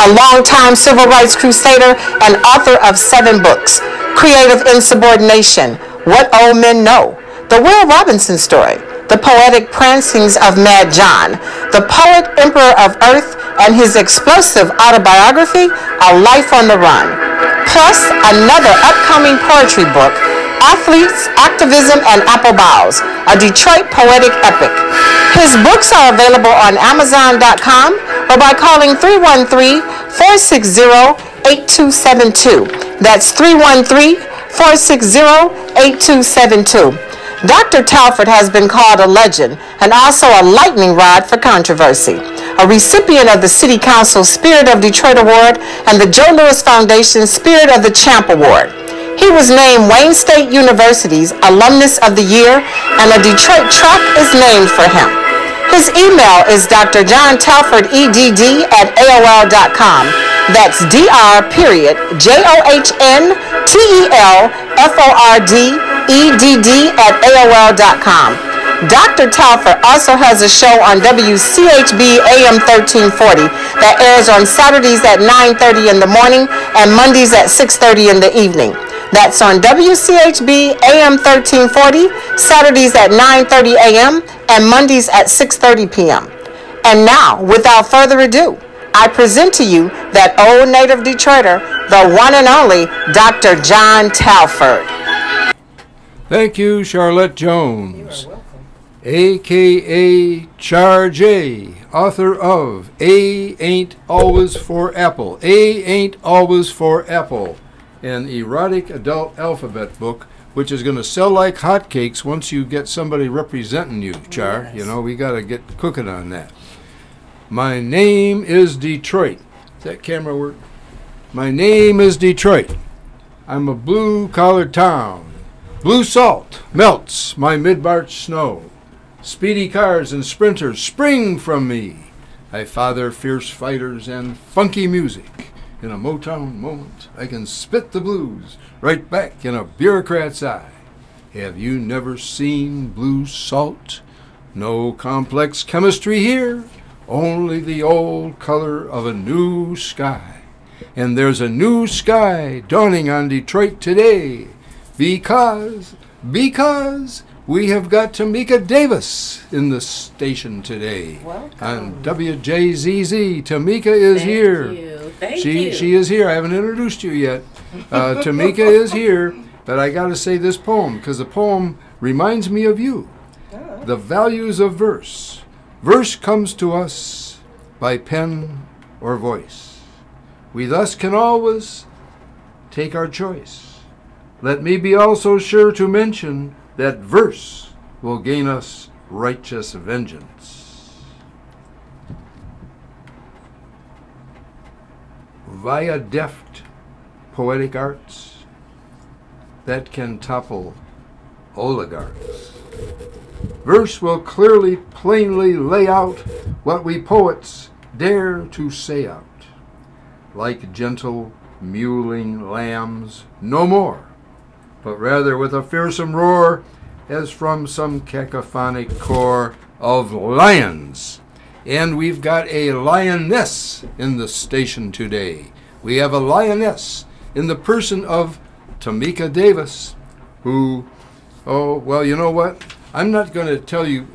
a longtime civil rights crusader and author of seven books. Creative Insubordination, What Old Men Know, The Will Robinson Story, The Poetic Prancings of Mad John, The Poet Emperor of Earth, and his explosive autobiography, A Life on the Run. Plus, another upcoming poetry book, Athletes, Activism, and Apple Boughs, a Detroit poetic epic. His books are available on Amazon.com or by calling 313-460-8272. That's 313-460-8272. Dr. Telford has been called a legend and also a lightning rod for controversy, a recipient of the City Council Spirit of Detroit Award and the Joe Louis Foundation Spirit of the Champ Award. He was named Wayne State University's Alumnus of the Year, and a Detroit track is named for him. His email is drjohntelfordedd at AOL.com. That's dr period J-O-H-N-T-E-L-F-O-R-D-E-D-D at AOL.com. Dr. Telford also has a show on WCHB AM 1340 that airs on Saturdays at 9.30 in the morning and Mondays at 6.30 in the evening. That's on WCHB AM 1340, Saturdays at 9.30 a.m. and Mondays at 6.30 p.m. And now, without further ado, I present to you that old native Detroiter, the one and only Dr. John Telford. Thank you, Charlotte Jones, you aka Char J, author of A Ain't Always for Apple. A Ain't Always for Apple, an erotic adult alphabet book which is going to sell like hotcakes once you get somebody representing you, Char. You know, we got to get cooking on that. My name is Detroit. Does that camera work? My name is Detroit. I'm a blue collar town. Blue salt melts my mid March snow. Speedy cars and sprinters spring from me. I father fierce fighters and funky music. In a Motown moment, I can spit the blues right back in a bureaucrat's eye. Have you never seen blue salt? No complex chemistry here, only the old color of a new sky. And there's a new sky dawning on Detroit today because, because we have got Tamika Davis in the station today. Welcome. On WJZZ. Tamika is Thank here. you. Thank she you. she is here. I haven't introduced you yet. Uh, Tamika is here, but I got to say this poem because the poem reminds me of you. The values of verse. Verse comes to us by pen or voice. We thus can always take our choice. Let me be also sure to mention that verse will gain us righteous vengeance. Via deft poetic arts that can topple oligarchs. Verse will clearly, plainly lay out what we poets dare to say out. Like gentle, mewling lambs, no more, but rather with a fearsome roar, as from some cacophonic core of lions. And we've got a lioness in the station today. We have a lioness in the person of Tamika Davis, who, oh, well, you know what? I'm not going to tell you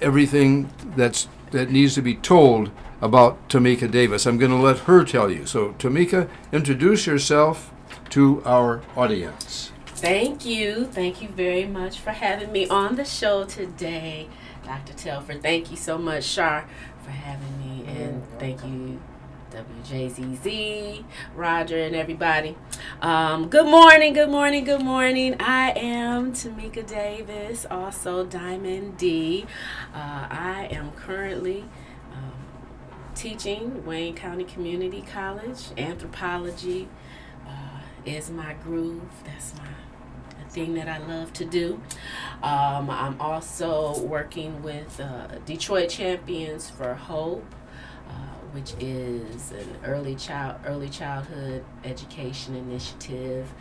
everything that's that needs to be told about Tamika Davis. I'm going to let her tell you. So, Tamika, introduce yourself to our audience. Thank you. Thank you very much for having me on the show today, Dr. Telford. Thank you so much, Shar, for having me. And thank you, WJZZ, Roger, and everybody. Um, good morning, good morning, good morning. I am Tamika Davis, also Diamond D. Uh, I am currently um, teaching Wayne County Community College, anthropology uh, is my groove. That's my that I love to do. Um, I'm also working with uh, Detroit Champions for Hope, uh, which is an early child early childhood education initiative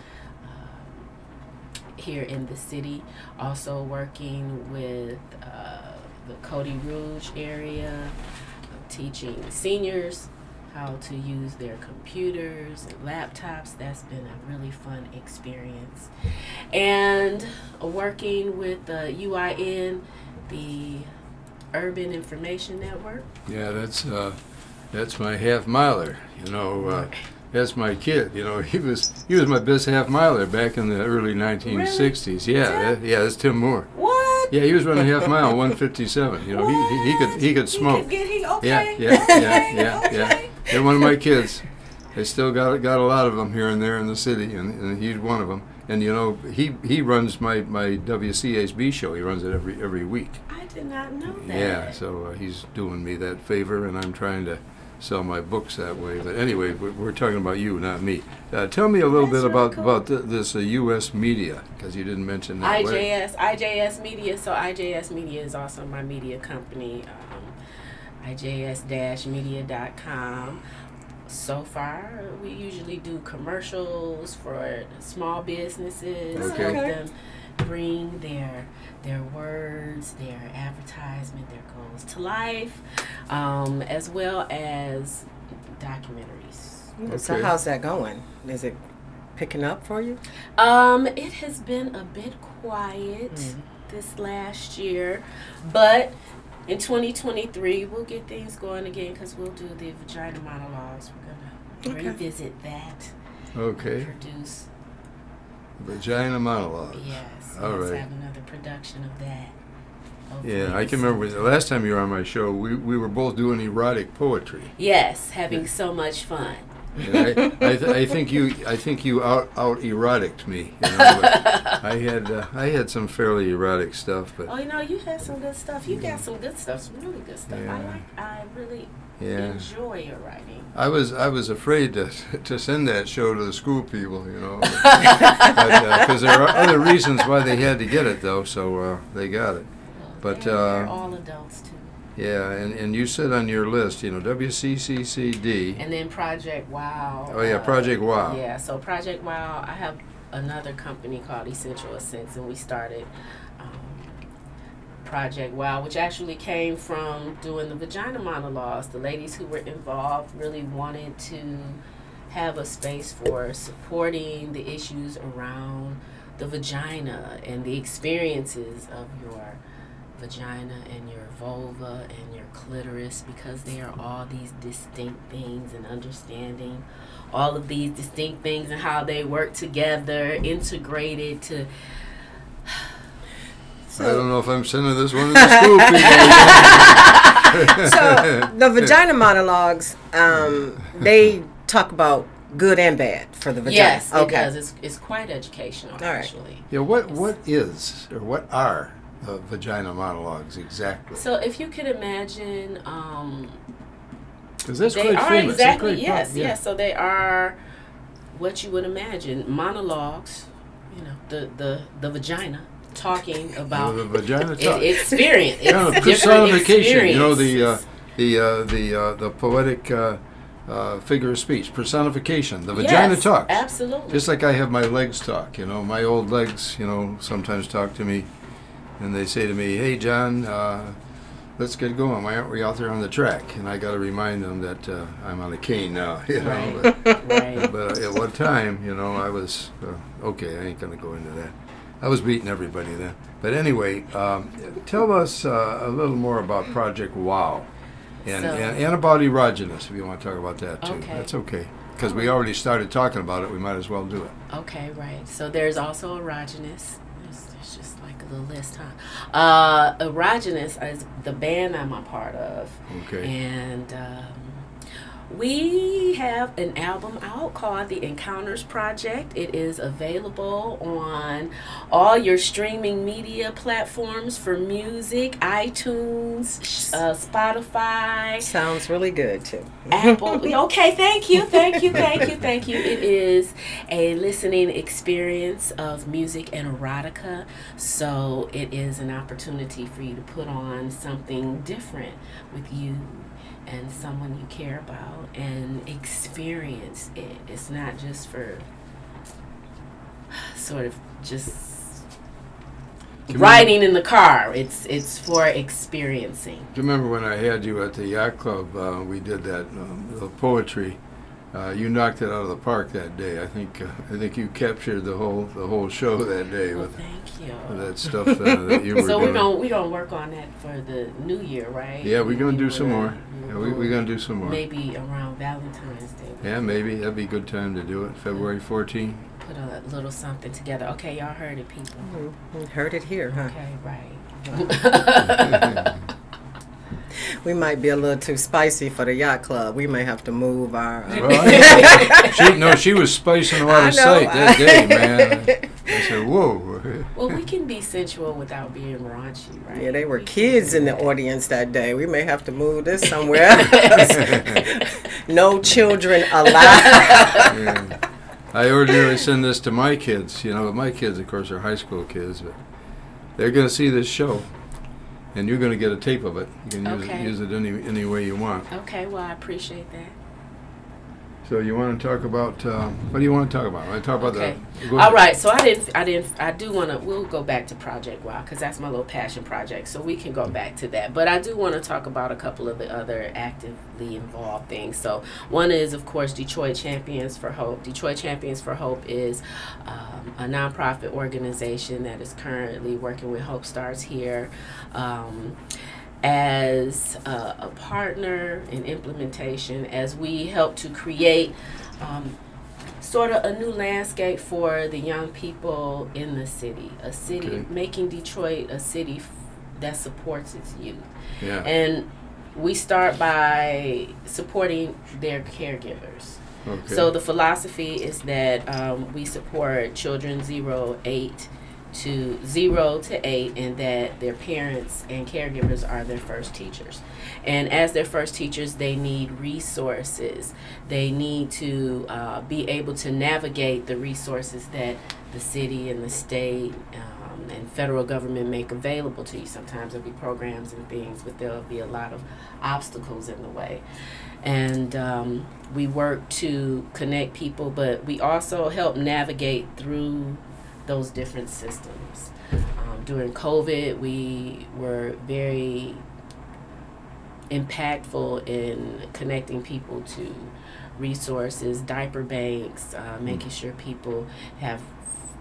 um, here in the city. Also working with uh, the Cody Rouge area, teaching seniors how to use their computers and laptops. That's been a really fun experience. And working with the UIN, the Urban Information Network. Yeah, that's uh, that's my half miler. You know, uh, that's my kid. You know, he was he was my best half miler back in the early 1960s. Yeah, that, yeah, that's Tim Moore. What? Yeah, he was running half mile, 157. You know, he, he, he could he could smoke. He could get, he, okay. Yeah, yeah, yeah, yeah, okay. yeah. They're one of my kids. They still got got a lot of them here and there in the city, and, and he's one of them. And you know, he he runs my my WCHB show. He runs it every every week. I did not know that. Yeah, so uh, he's doing me that favor, and I'm trying to sell my books that way. But anyway, we're, we're talking about you, not me. Uh, tell me a little That's bit really about cool. about th- this uh, U.S. media, because you didn't mention that. IJS, IJS Media. So IJS Media is also my media company. Um, IJS-media.com. So far, we usually do commercials for small businesses. Okay. Help them bring their their words, their advertisement, their goals to life, um, as well as documentaries. So how's that going? Is it picking up for you? Um, it has been a bit quiet Mm. this last year, but in 2023 we'll get things going again because we'll do the vagina monologues. We're gonna Okay. revisit that, Okay, produce. vagina monologue. Yes, All let's right. have another production of that. Yeah, I can remember the last time you were on my show. We we were both doing erotic poetry. Yes, having so much fun. And I, I, th- I think you I think you out out eroticed me. You know, I had uh, I had some fairly erotic stuff, but Oh, you know, you had some good stuff. You got some good stuff, some really good stuff. I like. I really yeah. enjoy your writing. I was I was afraid to to send that show to the school people, you know, because there are other reasons why they had to get it though, so uh, they got it. Well, But, they're, they're uh, all adults too. Yeah, and, and you said on your list, you know, WCCCD. And then Project Wow. Oh yeah, Project Wow. Yeah, so Project Wow, I have another company called Essential Ascents, and we started um, Project Wow, which actually came from doing the vagina monologues. The ladies who were involved really wanted to have a space for supporting the issues around the vagina and the experiences of your vagina and your vulva and your clitoris because they are all these distinct things and understanding all of these distinct things and how they work together integrated to I don't know if I'm sending this one to the school people. So the vagina monologues, um, they talk about good and bad for the vagina. yes it okay. does it's, it's quite educational right. actually yeah, what what is or what are the vagina monologues exactly? so if you could imagine um, Because that's they quite are famous. Exactly yes pop- yeah. yes so they are what you would imagine monologues you know the the the vagina talking about the vagina talk. experience it's Yeah, personification. You know the uh, the uh, the uh, the poetic uh, uh, figure of speech personification. The vagina Yes, talks. absolutely Just like I have my legs talk. You know, my old legs. You know, sometimes talk to me, and they say to me, "Hey, John." Uh, Let's get going. Why aren't we out there on the track? And I got to remind them that uh, I'm on a cane now. You know, Right. but, right but at what time, you know, I was uh, okay. I ain't gonna go into that. I was beating everybody then. But anyway, um, tell us uh, a little more about Project Wow, and, So- and and about erogenous. If you want to talk about that too, Okay. that's okay. Because we already started talking about it, we might as well do it. Okay, right. So there's also erogenous. There's, there's just like a little list, huh? Uh, erogenous is the band I'm a part of, Okay. and um, we have an album out called The Encounters Project. It is available on all your streaming media platforms for music, iTunes, uh, Spotify. Sounds really good too. Apple. Okay, thank you, thank you, thank you, thank you. It is a listening experience of music and erotica, so it is an opportunity for you to put on something different with you and someone you care about and experience it. It's not just for sort of just riding in the car. It's it's for experiencing. Do you remember when I had you at the yacht club? Uh, we did that um, poetry. Uh, you knocked it out of the park that day. I think uh, I think you captured the whole the whole show that day Well, with, thank you. that stuff uh, that you were So we're doing. gonna we gonna work on that for the new year, right? Yeah, we're gonna do some wanna- more. Yeah, we, we're gonna do some more. Maybe around Valentine's Day. Yeah, maybe that'd be a good time to do it. February 14th. Put a little something together. Okay, y'all heard it, people. Mhm. Heard it here, huh? Okay, right. We might be a little too spicy for the yacht club. We may have to move our. Uh, Well, she no, she was spicing a lot of know. sight that day, man. I said, whoa. well, we can be sensual without being raunchy, right? yeah, they were We kids in the audience that day. We may have to move this somewhere else. no children allowed. Yeah. I ordinarily send this to my kids. You know, my kids, of course, are high school kids, but they're going to see this show, and you're going to get a tape of it. You can use Okay. it, use it any any way you want. Okay, well, I appreciate that. So you want to talk about uh, what do you want to talk about? I talk about Okay. the. All so I didn't, I didn't, I do want to. We'll go back to Project Wow because that's my little passion project. So we can go back to that. But I do want to talk about a couple of the other actively involved things. So one is, of course, Detroit Champions for Hope. Detroit Champions for Hope is um, a nonprofit organization that is currently working with Hope Starts Here. Um, as a, a partner in implementation, as we help to create um, sort of a new landscape for the young people in the city. A city, Okay. making Detroit a city f- that supports its youth. Yeah. And we start by supporting their caregivers. okay. So the philosophy is that um, we support children zero eight to zero to eight, and that their parents and caregivers are their first teachers. And as their first teachers, they need resources. They need to uh, be able to navigate the resources that the city and the state. Um, and federal government make available to you. Sometimes there'll be programs and things, but there'll be a lot of obstacles in the way and um, we work to connect people, but we also help navigate through those different systems. Um, during COVID, we were very impactful in connecting people to resources, diaper banks, uh, making sure people have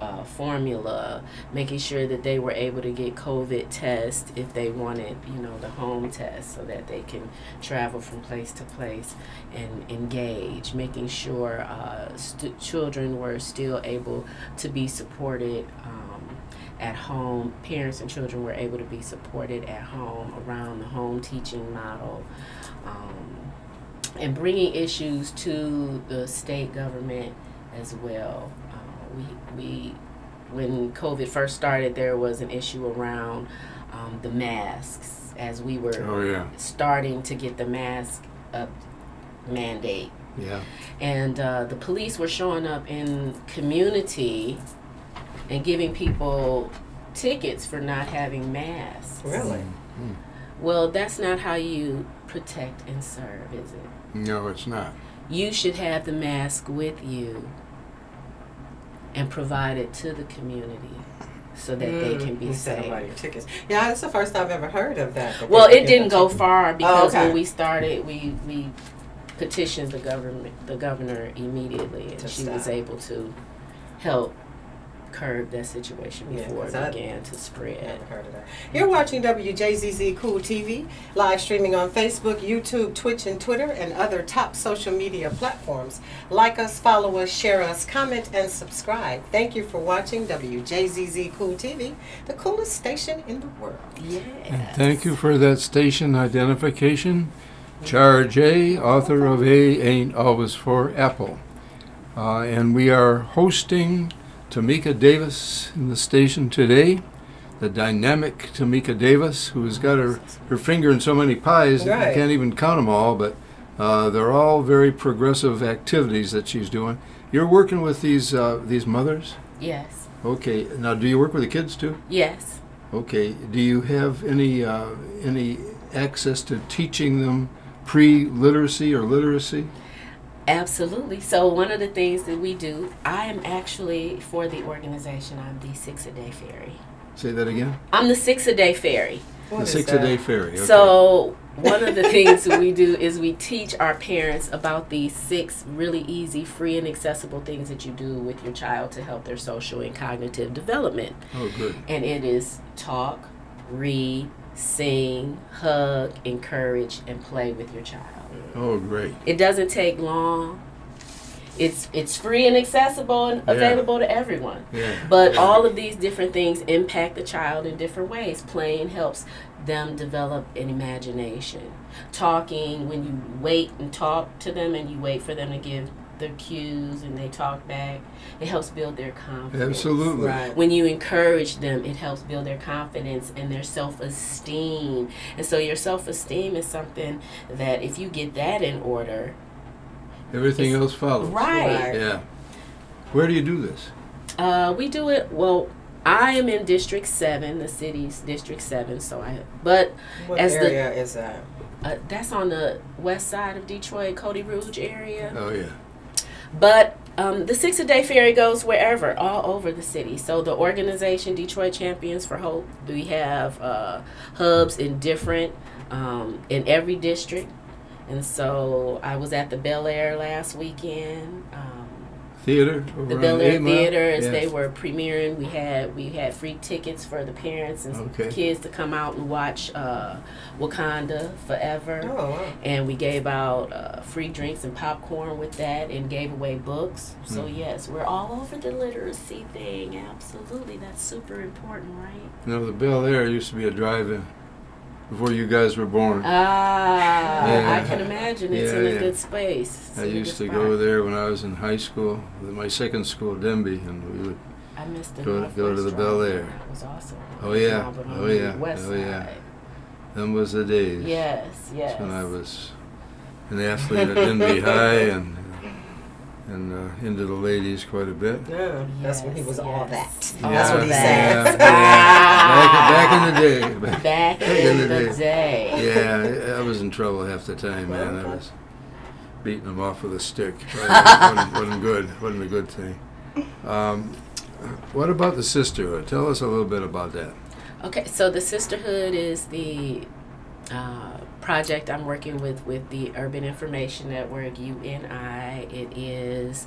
uh, formula, making sure that they were able to get COVID tests if they wanted, you know, the home test so that they can travel from place to place and engage, making sure uh, children were still able to be supported um, at home. Parents and children were able to be supported at home around the home teaching model. Um, and bringing issues to the state government as well. We, we, when COVID first started, there was an issue around um, the masks as we were Oh yeah. starting to get the mask up mandate. Yeah. And uh, the police were showing up in community and giving people tickets for not having masks. Really? Well, that's not how you protect and serve, is it? No, it's not. you should have the mask with you and provide it to the community so that they mm, can be safe. tickets. Yeah, that's the first I've ever heard of that. that Well, it didn't go tickets. far oh, because okay. when we started, we we petitioned the government, the governor immediately, and To she was able to help curb that situation Yeah, it I- began to spread. Heard of that. You're watching WJZZ Cool TV, live streaming on Facebook, YouTube, Twitch, and Twitter, and other top social media platforms. Like us, follow us, share us, comment, and subscribe. Thank you for watching WJZZ Cool TV, the coolest station in the world. Yeah. Thank you for that station identification. Char J, author of A Ain't Always for Apple. Uh, and we are hosting Tamika Davis in the station today, the dynamic Tamika Davis, who has got her, her finger in so many pies that Right. you can't even count them all, but uh, they're all very progressive activities that she's doing. You're working with these, uh, these mothers? Yes. Okay, now do you work with the kids too? Yes. Okay. Do you have any uh, any access to teaching them pre-literacy or literacy? Absolutely. So one of the things that we do, I am actually for the organization. I'm the Six a Day Fairy. Say that again. I'm the six a day fairy. What the six that? a day ferry. Okay. So one of the things that we do is we teach our parents about these six really easy, free, and accessible things that you do with your child to help their social and cognitive development. oh, good. And it is talk, read, sing, hug, encourage, and play with your child. Oh, great. It doesn't take long. It's it's free and accessible and Yeah. available to everyone. Yeah. But all of these different things impact the child in different ways. Playing helps them develop an imagination. Talking, when you wait and talk to them and you wait for them to give their cues and they talk back, it helps build their confidence. Absolutely. Right. When you encourage them, it helps build their confidence and their self esteem. And so, your self esteem is something that if you get that in order, Everything else follows. right? Right. Yeah. Where do you do this? Uh, we do it. Well, I am in District Seven, the city's District Seven. So I, but What As the- area is that? uh, that's on the west side of Detroit, Cody Rouge area. Oh, yeah. But um, the Six a Day Fairy goes wherever, all over the city. So the organization Detroit Champions for Hope, we have uh, hubs in different, um, in every district. And so I was at the Bel Air last weekend. Um, Theater over the Bel Air Eight Theater as Yeah. they were premiering. We had we had free tickets for the parents and Okay. kids to come out and watch uh, Wakanda Forever. Oh, wow. And we gave out uh, free drinks and popcorn with that, and gave away books. So Hmm. yes, we're all over the literacy thing. Absolutely, that's super important, right? You know, the Bel Air used to be a drive-in before you guys were born. Ah, Yeah. I can imagine it's Yeah, in a yeah. good space. It's I used to good go there when I was in high school, my second school, Denby, and we would. I missed Go- Northwest go to the Bel Air. That was awesome. Oh, yeah. Oh, yeah. Oh, yeah. Them was the days. Yes, yes. That's when I was an athlete at Denby High and and uh, into the ladies quite a bit. Yeah, that's when he Yes, was all yes. that. All That's what he that. said. Back, back in the day. Back, Back in the day. Yeah, I I was in trouble half the time, man. I was beating them off with a stick. It wasn't, wasn't good. wasn't a good thing. Um, what about the sisterhood? Tell us a little bit about that. Okay, so the sisterhood is the uh, project I'm working with with the Urban Information Network (UNI). It is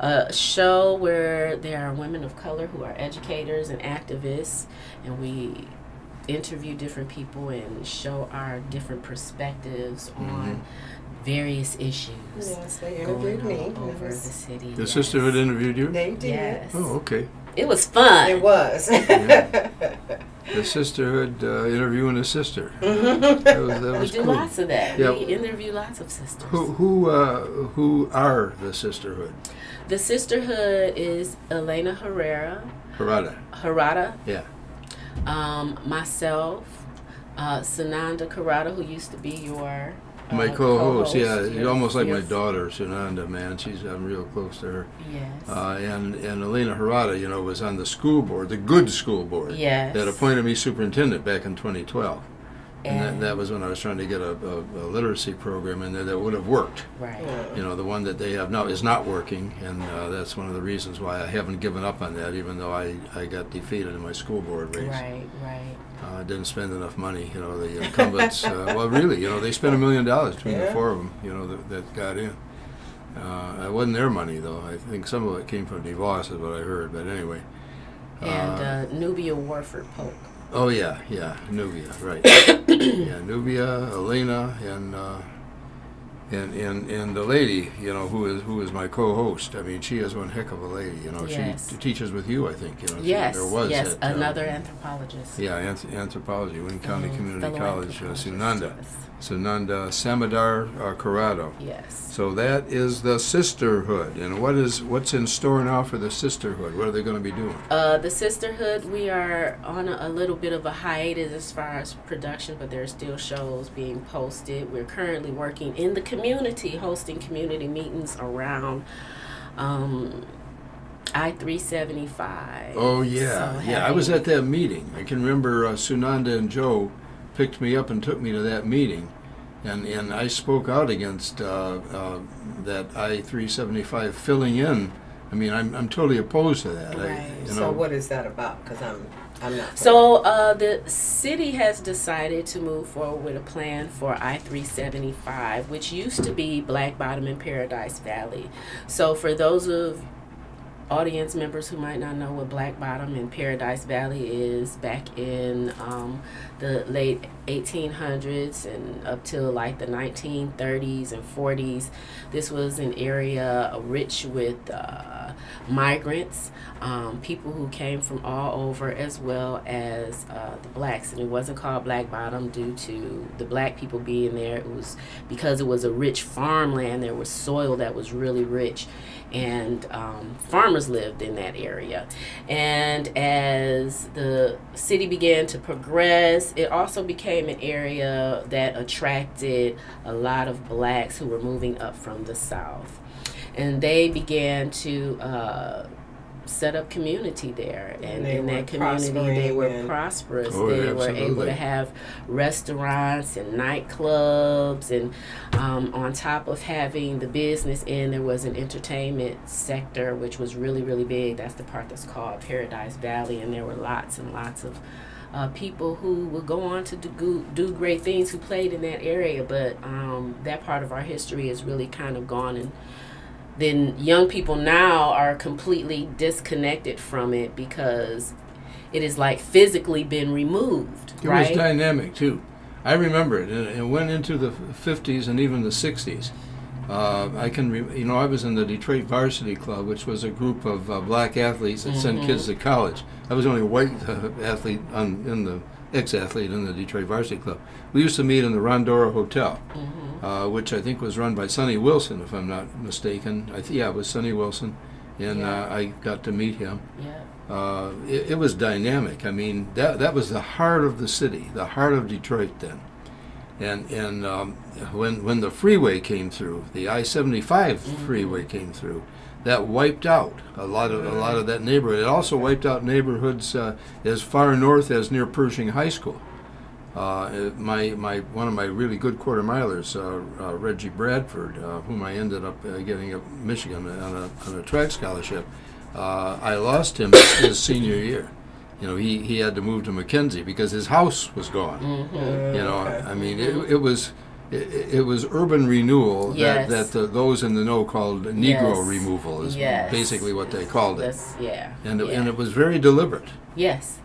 a show where there are women of color who are educators and activists, and we interview different people and show our different perspectives mm-hmm. on various issues Yes, they going interviewed me. on over it the city. The yes. sisterhood interviewed you? They did. Yes. Oh, okay. It was fun. It was. The sisterhood uh, interviewing a sister. Mhm. That was, that we was do cool. lots of that. Yeah. We interview lots of sisters. Who who uh, who are the sisterhood? The sisterhood is Elena Herrada, Herrada. Herrada, Yeah. um, myself, uh, Sunanda Karada, who used to be your uh, My co-host, yeah, co-host. you're almost like my daughter, Sunanda, man. She's I'm real close to her. Yes. Uh, and and Elena Herrada, you know, was on the school board, the good school board, yes. that appointed me superintendent back in 2012. And, And- that, that was when I was trying to get a, a, a literacy program in there that would have worked. right. You know, the one that they have now is not working, and uh, that's one of the reasons why I haven't given up on that, even though I, I got defeated in my school board race. Right. Right. Uh, didn't spend enough money. You know, the incumbents. uh, well, really, you know, they spent a million dollars between the four of them. You know, that, that got in. Uh, it wasn't their money though. I think some of it came from DeVos, is what I heard. But anyway. And uh, Nubia Warford Polk. Oh yeah, yeah, Nubia, right? yeah, Nubia, Elena, and uh, and and and the lady, you know, who is who is my co-host. I mean, she is one heck of a lady. You know, Yes. she teaches with you, I think. You know, she- there was yes. at, uh, Another anthropologist. Yeah, anth- anthropology, Wayne County Community fellow College, uh, Sunanda. Yes. Sunanda Samadar uh, Corrado. Yes. So that is the sisterhood. And what is what's in store now for the sisterhood? What are they going to be doing? Uh, the sisterhood, we are on a, a little bit of a hiatus as far as production, but there are still shows being posted. We're currently working in the community, hosting community meetings around um, I three seventy five. Oh yeah, yeah. I was at that meeting. I can remember uh, Sunanda and Joe picked me up and took me to that meeting, and and I spoke out against uh, uh, that I three seventy five filling in. I mean, I'm I'm totally opposed to that. I, Right. you So what is that about? Because I'm I'm not. So uh, the city has decided to move forward with a plan for I three seventy five, which used to be Black Bottom and Paradise Valley. So for those of audience members who might not know what Black Bottom and Paradise Valley is, back in um, the late 1800s and up till like the 1930s and 40s, this was an area rich with uh, migrants, um, people who came from all over, as well as uh, the blacks. And it wasn't called Black Bottom due to the black people being there. It was because it was a rich farmland. There was soil that was really rich and um, farmers lived in that area. And as the city began to progress, it also became an area that attracted a lot of blacks who were moving up from the south. And they began to uh, set up community there. And They in that community they were prosperous. Oh, they were able to have restaurants and nightclubs and um, on top of having the business end there was an entertainment sector which was really really big. That's the part that's called paradise valley. And there were lots and lots of uh, people who would go on to do, do great things who played in that area. But um, that part of our history is really kind of gone and then young people now are completely disconnected from it because it is like physically been removed, It right? was dynamic too. I remember it. It, it went into the fifties and even the sixties. Uh, I can, re- you know, I was in the Detroit Varsity Club, which was a group of uh, black athletes that sent Mhm. kids to college. I was the only white uh, athlete on, in the ex-athlete in the Detroit Varsity Club. We used to meet in the Rondora Hotel, Mhm. uh, which I think was run by Sonny Wilson, if I'm not mistaken. I th- yeah, it was Sonny Wilson, and Yeah. uh, I got to meet him. Yeah. Uh, it, it was dynamic. I mean, that that was the heart of the city, the heart of Detroit then. And and um, when when the freeway came through, the I-75 freeway came through, that wiped out a lot of a lot of that neighborhood. It also wiped out neighborhoods uh, as far north as near Pershing High School. Uh, my my one of my really good quarter milers, uh, uh, Reggie Bradford, uh, whom I ended up uh, getting at Michigan on a, on a track scholarship. Uh, I lost him his senior year. You know, he, he had to move to Mackenzie because his house was gone. Mhm. You know. I mean, it, it was it, it was urban renewal Yes. that, that the, those in the know called Negro Yes. removal is Yes. basically what they called it. Yeah. And it, yeah. and it was very deliberate, yes.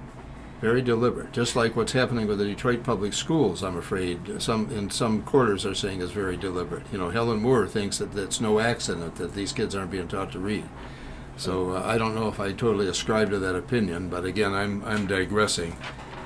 very deliberate. Just like what's happening with the Detroit public schools, I'm afraid some in some quarters are saying is very deliberate. You know, Helen Moore thinks that that's no accident that these kids aren't being taught to read. So uh, I don't know if I totally ascribe to that opinion, but again, I'm I'm digressing.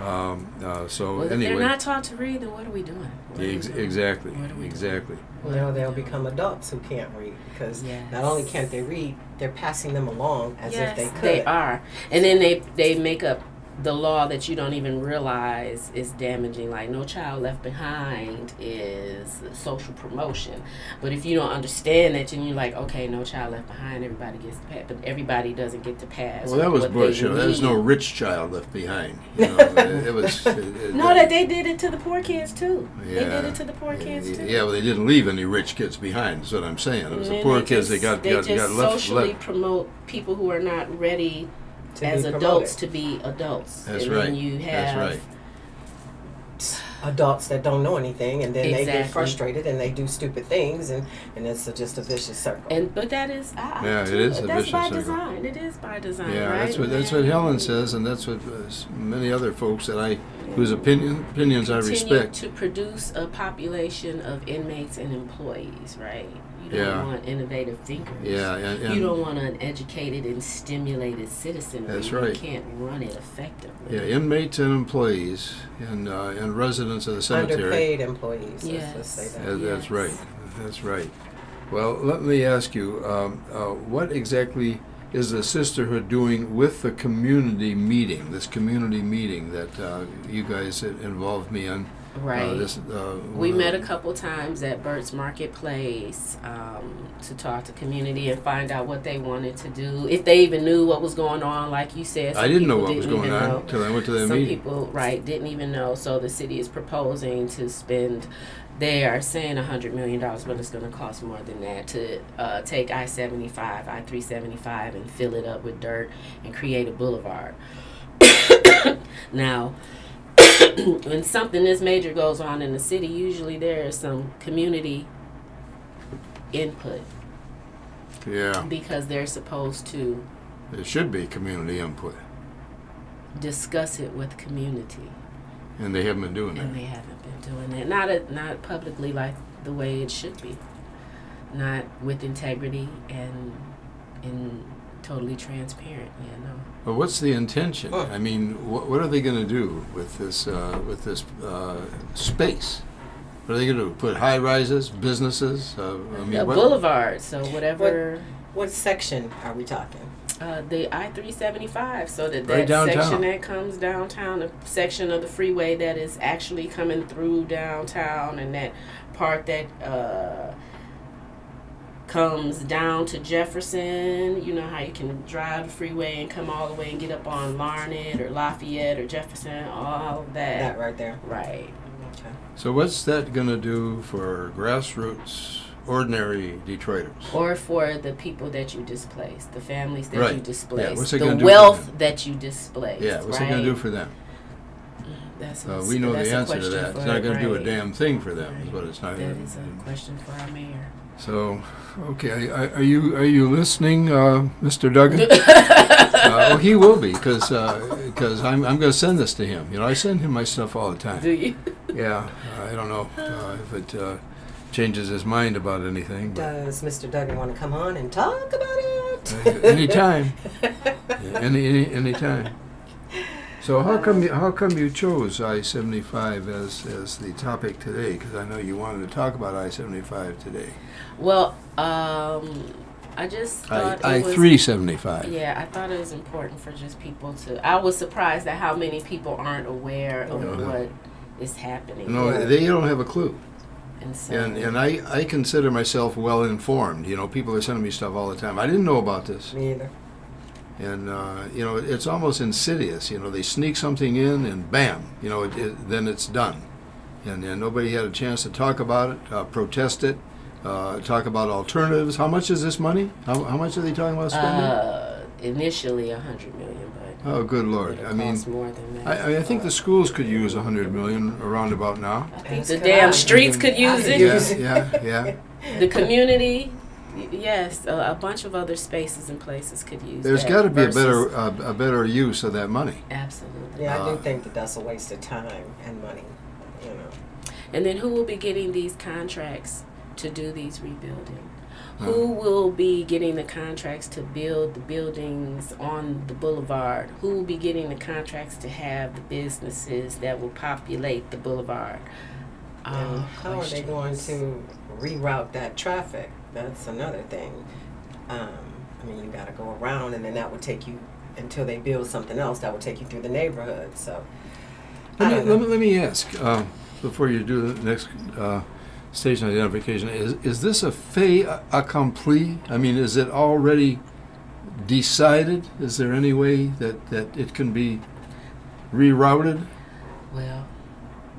Um, uh, so Well, if anyway, they're not taught to read, then what are we doing? What are we Ex- doing? exactly, What are we doing? exactly. What Now they'll become adults who can't read because Yes. not only can't they read, they're passing them along as yes, if they could. They are, and then they they make up the law that you don't even realize is damaging. Like No Child Left Behind is social promotion, but if you don't understand that, and you're like, okay, No Child Left Behind, everybody gets to pass, but everybody doesn't get to pass. Well, that was Bush. You know, there was no rich child left behind. You know, it, it was. It, it- No, that they did it to the poor kids too. They did it to the poor kids too. Yeah, well, they didn't leave any rich kids behind. Is what I'm saying. It was the poor they kids that just- got they got, just got left. socially left. promote people who are not ready to as be adults to be adults. That's and right. Then you That's have right. adults that don't know anything and then they get frustrated and they do stupid things and, and it's a, just a vicious circle. And but that is I, I Yeah, it too- is a that's vicious by circle. design. It is by design, Yeah, right? that's what that's what Helen says, and that's what uh, many other folks that I whose opinion opinions I respect. to produce a population of inmates and employees, right? You don't Yeah. want innovative thinkers. Yeah, and, and you don't want an educated and stimulated citizenry. That's right. You can't run it effectively. yeah, inmates and employees and uh, and residents of the cemetery. Underpaid employees. Let's Yes. just say that. That- That's Yes. right. That's right. Well, let me ask you, um, uh, what exactly is the sisterhood doing with the community meeting? This community meeting that uh, you guys involved me in. Right. Uh, this, uh, We met a couple times at Bert's Marketplace um, to talk to community and find out what they wanted to do. If they even knew what was going on, like you said. I didn't know what was didn't going on until I went to that Some meeting. people, right, didn't even know. So the city is proposing to spend. They are saying hundred million dollars, but it's going to cost more than that to uh, take I seventy five, I three seventy five, and fill it up with dirt and create a boulevard. Now, when something this major goes on in the city, usually there is some community input. Yeah, because they're supposed to there should be community input, discuss it with community, and they haven't been doing and that. they haven't doing that. Not a, not publicly like the way it should be. Not with integrity and and totally transparent. You know. But what's the intention? Huh. I mean, what, what are they going to do with this uh, with this uh, space? What are they going to? Put high rises, businesses? Uh, I mean, a what- boulevard. So whatever. What section are we talking? Uh, the I three seventy five, so that Right that downtown. section that comes downtown, the section of the freeway that is actually coming through downtown, and that part that uh, comes down to Jefferson. You know how you can drive the freeway and come all the way and get up on Larned or Lafayette or Jefferson, all of that. That right there. Right. Okay. So what's that going to do for grassroots, ordinary Detroiters? Or for the people that you displaced, the families that you Right. displaced, Yeah, what's it the do wealth that you displaced. yeah, what's right? it going to do for them? That's Uh, a- we know that's the answer to question that. It's for- not going to do a damn thing for them. Is what it's not. That is a question for our mayor. So, okay, are are you are you listening, uh, Mr. Duggan? uh, well, he will be because because I'm I'm going to send this to him. You know, I send him my stuff all the time. Do you? Yeah, I don't know uh, if it uh, changes his mind about anything. But Does Mr. Duggan want to come on and talk about it? uh, anytime, Yeah, any, any anytime. So how come you, how come you chose I seventy five as as the topic today? Because I know you wanted to talk about I seventy five today. Well, um, I just I thought I it was. three seventy five. Yeah, I thought it was important for just people to. I was surprised at how many people aren't aware of Yeah. what is happening. No, they don't have a clue. And And and I, I consider myself well informed. You know, people are sending me stuff all the time. I didn't know about this, Me either. and uh, you know, it's almost insidious. You know, they sneak something in, and bam, you know, it, it, then it's done, and, and nobody had a chance to talk about it, uh, protest it, uh, talk about alternatives. How much is this money? How, how much are they talking about spending? uh, initially a hundred million, oh, good lord! I mean, more than. I, I mean, I think the schools could use a hundred million around about now. I think the damn I. streets could use it. Yeah, yeah, yeah. The community, yes, a, a bunch of other spaces and places could use. There's that got to be a versus- better uh, a better use of that money. Absolutely. Yeah, I Uh, do think that that's a waste of time and money. You know. And then who will be getting these contracts to do these rebuilding? Who will be getting the contracts to build the buildings on the boulevard? Who will be getting the contracts to have the businesses that will populate the boulevard? Um, how are they going to reroute that traffic? That's another thing. Um, I mean, you got to go around, and then that would take you until they build something else. That would take you through the neighborhood. So, Let me, let me, let me ask, um, before you do the next uh, station identification, is, is this a fait accompli? I mean, is it already decided? Is there any way that, that it can be rerouted? Well,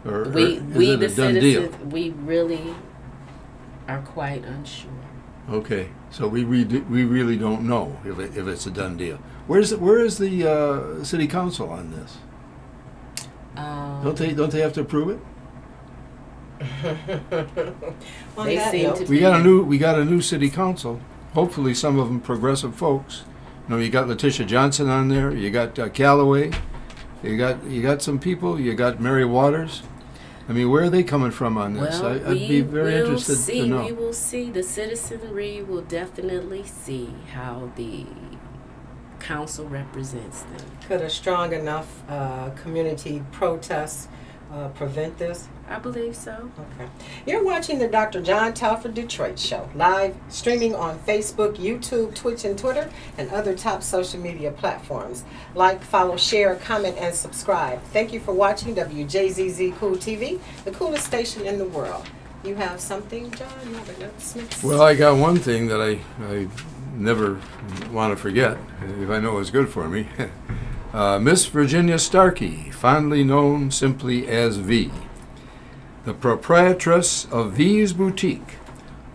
Or, or we is we the done deal? citizens we really are quite unsure. Okay, so we, re- we really don't know if, it, if it's a done deal. Where's, the- where is the uh, city council on this? Um, Don't they, don't they have to approve it? On They seem to We got a new we got a new city council. Hopefully, some of them progressive folks. You know, you got Latisha Johnson on there. You got uh, Callaway. You got you got some people. You got Mary Waters. I mean, where are they coming from on this? Well, I, I'd we be very will interested see. to know. We will see. The citizenry will definitely see how the council represents them. could a strong enough uh, community protest uh, prevent this? I believe so. Okay. You're watching the Dr. John Telford Detroit Show, live streaming on Facebook, YouTube, Twitch, and Twitter, and other top social media platforms. Like, follow, share, comment, and subscribe. Thank you for watching WJZZ Cool TV, the coolest station in the world. You have something, John? You have announcements? Well, I got one thing that I I never want to forget if I know it's good for me. uh, Miss Virginia Starkey, fondly known simply as V. The proprietress of V's Boutique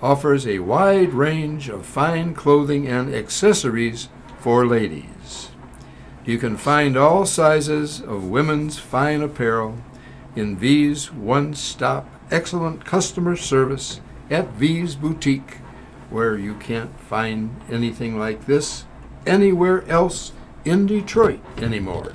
offers a wide range of fine clothing and accessories for ladies. You can find all sizes of women's fine apparel in V's one stop excellent customer service at V's Boutique, where you can't find anything like this anywhere else in Detroit anymore.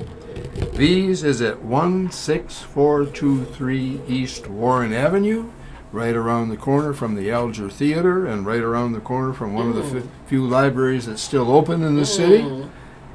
V's is at 16423 East Warren Avenue, right around the corner from the Alger Theater and right around the corner from one of the f- few libraries that's still open in the city.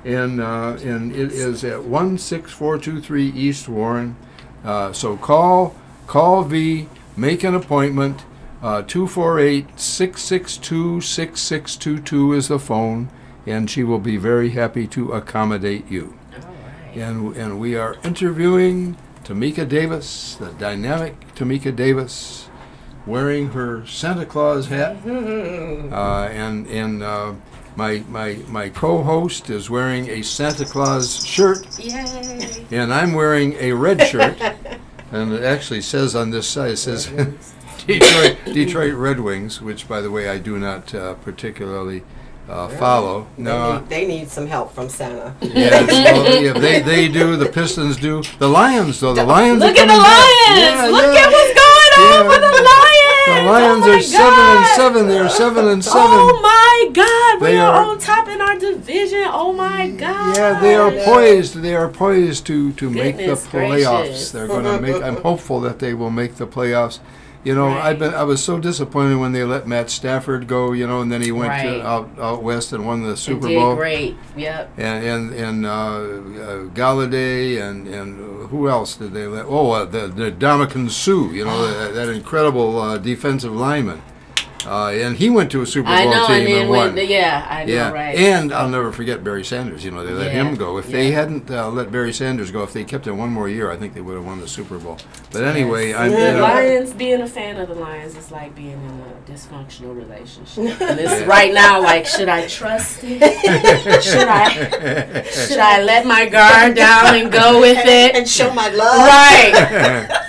And, uh, and it is at 16423 East Warren. Uh, so call, call V, make an appointment. Uh, 248 662 6622 is the phone, and she will be very happy to accommodate you. Right. And, and we are interviewing Tamika Davis, the dynamic Tamika Davis, wearing her Santa Claus hat. Uh, and and uh, my, my, my co host is wearing a Santa Claus shirt, Yay. and I'm wearing a red shirt. and it actually says on this side, it says Detroit, Detroit Red Wings, which, by the way, I do not uh, particularly uh, follow. They, No, need, they need some help from Santa. Yes, well, yeah, they they do. The Pistons do. The Lions though. The Lions. Look are at the. Lions! Yeah, Look yeah. at what's going on with the Lions! The Lions oh are seven and seven. They're seven and seven. Oh my God! They We are, are- on top in our division. Oh my God! Yeah, they are poised. They are poised to to make the playoffs. gracious. They're going to make. I'm hopeful that they will make the playoffs. You know, I've been. I was so disappointed when they let Matt Stafford go. You know, and then he went Right. to out out west and won the Super did Bowl. great. Yep. and and and uh, uh, Golladay and and who else did they let? Oh, uh, the the Ndamukong Suh, you know that, that incredible uh, defensive lineman, uh, and he went to a Super Bowl I know, team and then won. went, yeah, I know, yeah, right? and I'll never forget Barry Sanders. You know, they let Yeah, him go. If they hadn't uh, let Barry Sanders go, if they kept him one more year, I think they would have won the Super Bowl. But anyway, I'm. You The know, Lions, being a fan of the Lions is like being in a dysfunctional relationship. And it's right now like, should I trust it? should I should I let my guard down and go with it? and show my love. Right.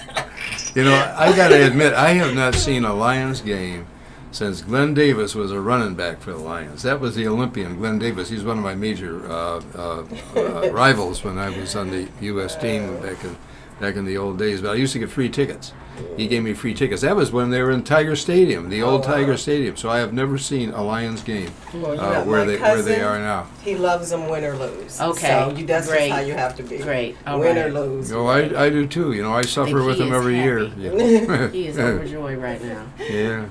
You know, I got to admit, I have not seen a Lions game since Glenn Davis was a running back for the Lions. That was the Olympian, Glenn Davis. He's one of my major uh, uh, uh, rivals when I was on the U.S. team back in back in the old days. But I used to get free tickets. He gave me free tickets. That was when they were in Tiger Stadium, the old Oh, wow. Tiger Stadium. So I have never seen a Lions game Well, uh, where my they where they are now. He loves them win or lose. Okay, So you, that's great. just how you have to be. Great. All win right. or lose. Oh, I, I do too. You know, I suffer think with he them is every year. happy. Yeah. He is overjoyed right now. Yeah,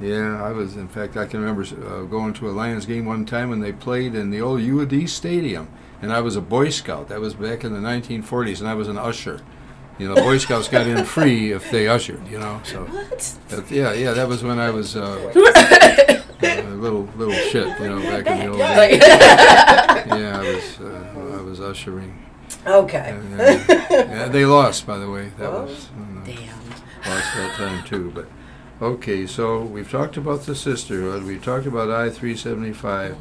yeah. I was, in fact, I can remember uh, going to a Lions game one time when they played in the old U of D Stadium, and I was a Boy Scout. That was back in the 1940s, and I was an usher. You know, Boy Scouts got in free if they ushered. You know, so What? that- yeah, yeah. That was when I was uh, a little little shit. You know, back in the old days. Yeah, I was uh, I was ushering. Okay. And, yeah, they lost, by the way. That Well. was. Damn. lost that time too. But okay, so we've talked about the sisterhood. We've talked about I three seventy five.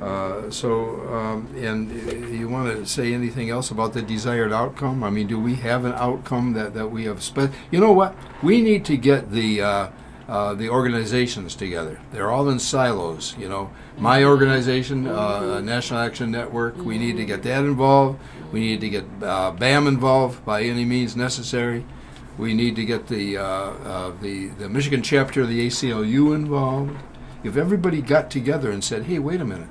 Uh, so, um, and uh, you want to say anything else about the desired outcome? I mean, do we have an outcome that, that we have spent? You know what? We need to get the uh, uh, the organizations together. They're all in silos. You know, my organization, uh, National Action Network. We need to get that involved. We need to get uh, BAM involved by any means necessary. We need to get the uh, uh, the the Michigan chapter of the ACLU involved. If everybody got together and said, "Hey, wait a minute,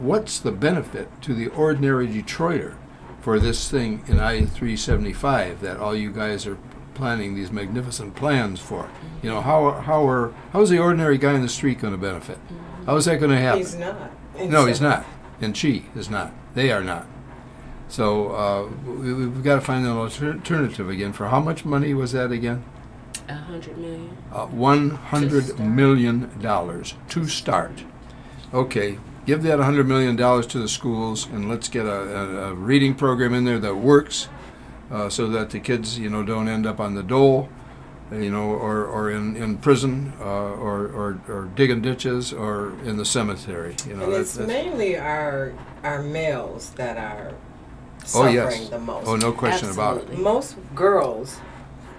what's the benefit to the ordinary Detroiter for this thing in I three seventy five that all you guys are planning these magnificent plans for? You know, how how are how's the ordinary guy in the street going to benefit? How is that going to happen? He's not. No, he's not. And she is not. They are not. So uh, we, we've got to find an alternative again. For how much money was that again? A hundred million. Uh, One To hundred start. million dollars to start. Okay, give that hundred million dollars to the schools, and let's get a, a, a reading program in there that works, uh, so that the kids, you know, don't end up on the dole, you know, or, or in, in prison, uh, or, or, or digging ditches, or in the cemetery. You know, And that- it's that's- mainly our our males that are Oh, suffering yes. the most. Oh, no question about it. Absolutely. Most girls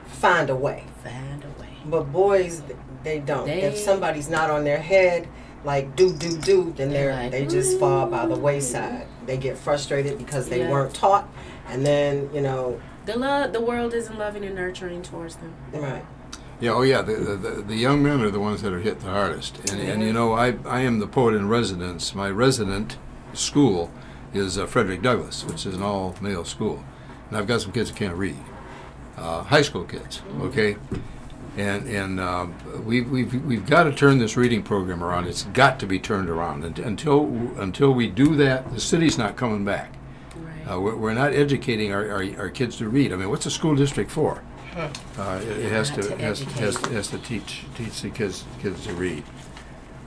find a way, Find a way. but boys they don't. They- If somebody's not on their head, like do do do, then They're they're like, they just fall by the wayside. They get frustrated because they Yeah. weren't taught, and then you know, The love, the world isn't loving and nurturing towards them. right. Yeah, oh yeah, the, the, the, the young men are the ones that are hit the hardest. And, and you know, I, I am the poet in residence. My resident school is uh, Frederick Douglass, which is an all male school. And I've got some kids that can't read, uh, high school kids, okay? And, and um, we've, we've, we've got to turn this reading program around. It's got to be turned around. And until, until we do that, the city's not coming back. Right. Uh, we're, we're not educating our, our, our kids to read. I mean, what's a school district for? Uh, it, it has to, to has, has, has to teach teach the kids kids to read.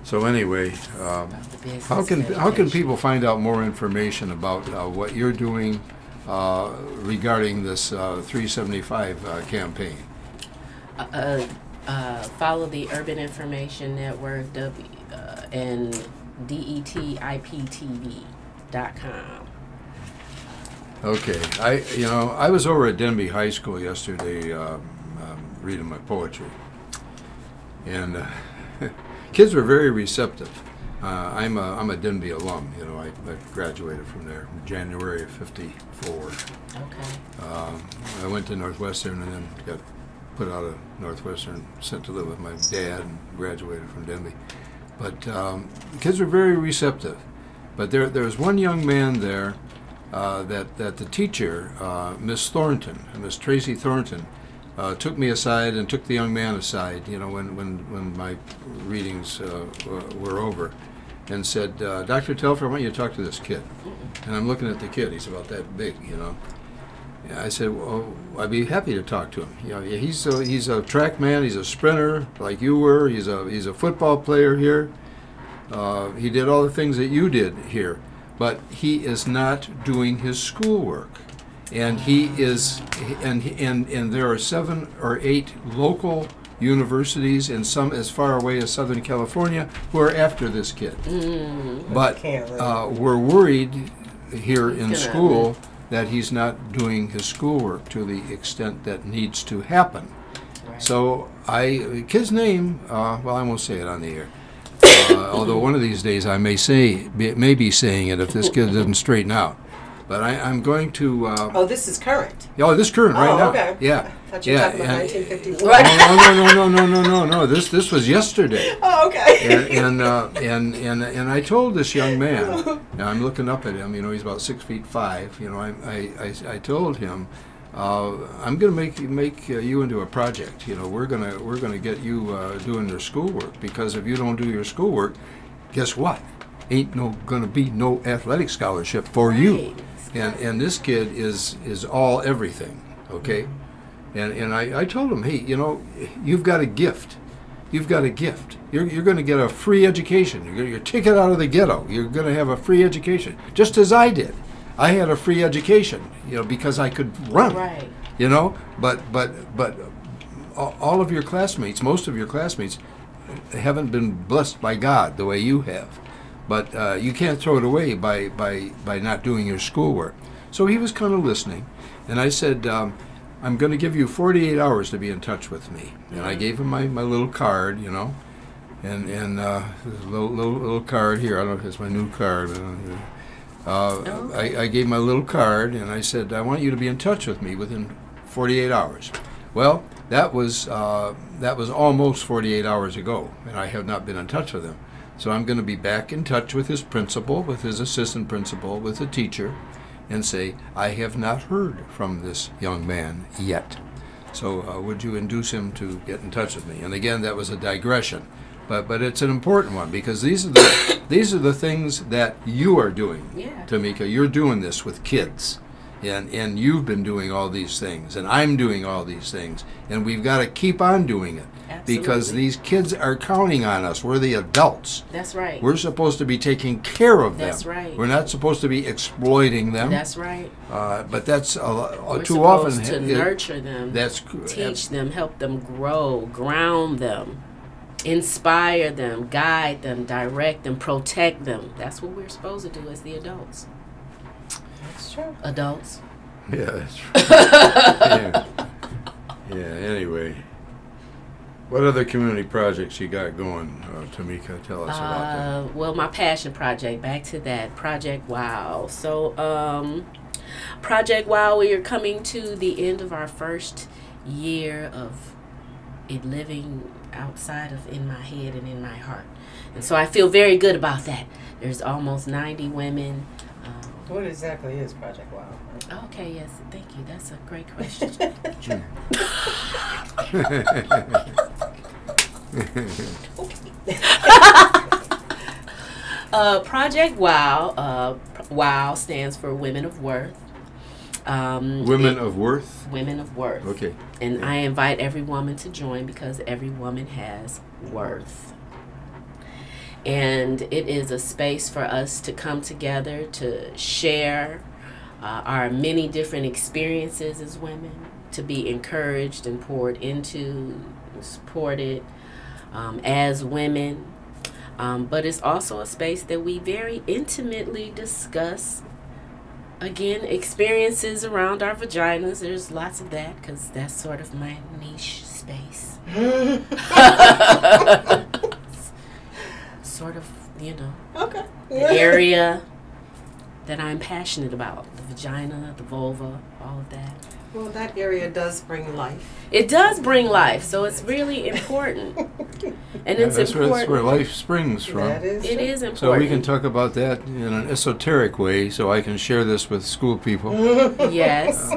So anyway, um, About the business how can how can people find out more information about uh, what you're doing uh, regarding this uh, 375 uh, campaign? uh, uh, uh, follow the Urban Information Network w, uh, and detiptv.com. Okay, I you know I was over at Denby High School yesterday um, um, reading my poetry, and uh, kids were very receptive. Uh, I'm a I'm a Denby alum. You know, I, I graduated from there in January of '54. Okay. Um, I went to Northwestern and then got put out of Northwestern, sent to live with my dad, and graduated from Denby. But um, the kids were very receptive. But there, there was one young man there uh, that, that the teacher, uh, Miss Thornton, Miss Tracy Thornton, uh, took me aside and took the young man aside, you know, when, when, when my readings uh, were- over, and said, uh, Dr. Telford, I want you to talk to this kid. And I'm looking at the kid, he's about that big, you know. I said, well, I'd be happy to talk to him. You know, he's a, he's a track man, he's a sprinter like you were, he's a, he's a football player here. Uh, he did all the things that you did here, but he is not doing his schoolwork. And he is, and, and, and there are seven or eight local universities and some as far away as Southern California who are after this kid. But uh, we're worried here in gonna- school that he's not doing his schoolwork to the extent that needs to happen. Right. So I, kid's name, uh, well, I won't say it on the air. Uh, although one of these days I may say, be, may be saying it if this kid doesn't straighten out. But I, am going to. Uh, oh, this is current. Oh, this current oh, right now. Okay. Yeah. I thought you yeah, talking about No, no, no, no, no, no, no. This this was yesterday. Oh, okay. And and, uh, and and and I told this young man. Now I'm looking up at him. You know, he's about six feet five. You know, I I I, I told him. Uh, I'm going to make make uh, you into a project. You know, we're going to we're going to get you uh, doing your schoolwork because if you don't do your schoolwork, guess what? Ain't no going to be no athletic scholarship for right. you. And and this kid is is all everything. Okay. And, and I, I told him, hey, you know, you've got a gift. You've got a gift. You're, you're going to get a free education. You're, gonna- your ticket out of the ghetto. You're going to have a free education, just as I did. I had a free education, you know, because I could run. Right. You know, but but but all of your classmates, most of your classmates, haven't been blessed by God the way you have. But uh, you can't throw it away by, by, by not doing your schoolwork. So he was kind of listening. And I said, um, I'm going to give you 48 hours to be in touch with me. And I gave him my, my little card, you know. And, and uh, little, little, little card here. I don't know if it's my new card. Know. Uh, I, I gave my little card and I said, I want you to be in touch with me within 48 hours. Well, that was uh, that was almost 48 hours ago, and I have not been in touch with him. So I'm going to be back in touch with his principal, with his assistant principal, with the teacher, and say I have not heard from this young man yet. So uh, would you induce him to get in touch with me? And again, that was a digression, but but it's an important one because these are the these are the things that you are doing, Yeah. Tamika. You're doing this with kids and and you've been doing all these things and I'm doing all these things and we've got to keep on doing it because these kids are counting on us we're the adults That's right. we're supposed to be taking care of them That's right. we're not supposed to be exploiting them That's right. uh, but that's a, lo- We're too often supposed to it- nurture them, that's teach them, help them grow, ground them, inspire them, guide them, direct them, protect them. That's what we're supposed to do as the adults. That's true. Adults. yeah that's right. yeah. yeah anyway What other community projects you got going, uh, Tamika? Tell us about that. Uh, well, my passion project. Back to that project. Wow. So, um, project Wow. We are coming to the end of our first year of it living outside of in my head and in my heart, and so I feel very good about that. There's almost 90 women. Um, What exactly is Project Wow? Okay. Yes. Thank you. That's a great question. Uh, Project Wow. Uh, wow stands for Women of Worth. Um, Women it- of Worth. Women of Worth. Okay. And I invite every woman to join because every woman has worth. And it is a space for us to come together to share uh, our many different experiences as women, to be encouraged and poured into, supported um, as women. Um, but it's also a space that we very intimately discuss again experiences around our vaginas there's lots of that because that's sort of my niche space sort of you know Okay. the area that i'm passionate about the vagina the vulva all of that Well, that area does bring life. it does bring life so it's really important and Yeah, it's that's, where, that's where life springs from. That is. it true. is important So we can talk about that in an esoteric way, so I can share this with school people. yes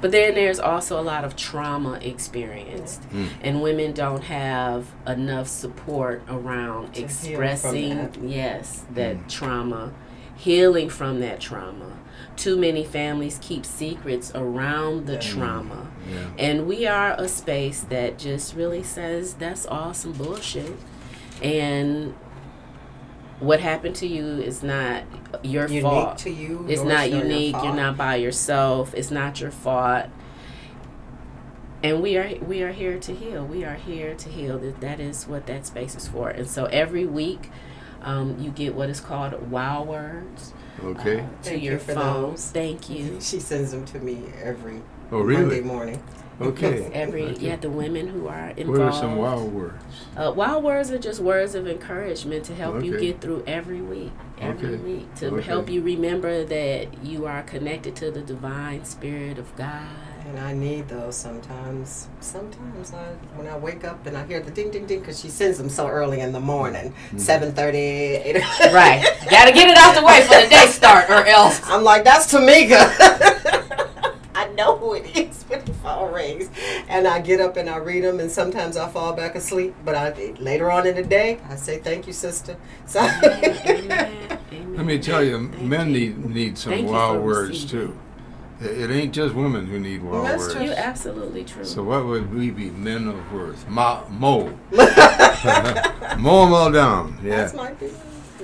but then there's also a lot of trauma experienced Mm. and women don't have enough support around To expressing that. yes that Mm. trauma healing from that trauma too many families keep secrets around the Yeah. trauma Yeah. and we are a space that just really says that's all some bullshit and what happened to you is not your unique fault to you. it's not is your unique. You're not by yourself. It's not your fault. And we are we are here to heal. We are here to heal. That that is what that space is for. And so every week, um, you get what is called wow words Okay. uh, to Thank your you for phone. those. Thank you. She sends them to me every Oh, Monday morning. Okay. Every Okay. yeah, the women who are involved. What are some wow words? Uh, wow words are just words of encouragement to help you get through every week. Every Okay. week to Okay. help you remember that you are connected to the divine spirit of God. And I need those sometimes. Sometimes I, when I wake up and I hear the ding ding ding, because she sends them so early in the morning, Mm-hmm. seven thirty, eight. Right. Gotta get it out the way for the day start, or else. I'm like, that's Tamika. I know who it is when the phone rings, and I get up and I read them, and sometimes I fall back asleep. But I later on in the day, I say thank you, sister. So, Amen. Amen. Let me tell you, Thank men you. need need some Thank you wow words too. It, it ain't just women who need wow That's words. true. Absolutely true. So what would we be? Men of worth. Ma, mow. mow them all down. Yeah. that's my thing.